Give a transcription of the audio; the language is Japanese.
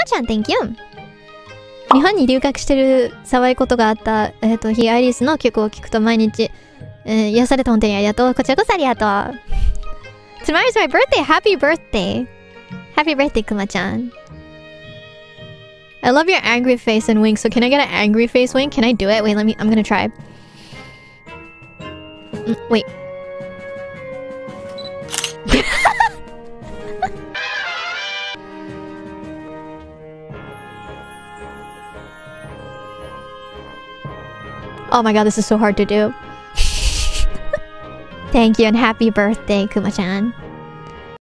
まちゃん Thank you 日本に留学してる騒いことがあったえっ、ーとヒーアイリスの曲を聴くと毎日、えー癒された本当にありがとうこちらこそありがとう Tomorrow's my birthday happy birthday happy birthday くまちゃん I love your angry face and wink. So can I get an angry face wink? Can I do it? Wait, let me. I'm gonna try. Mm, wait. Oh my god, this is so hard to do. Thank you and happy birthday, Kuma-chan.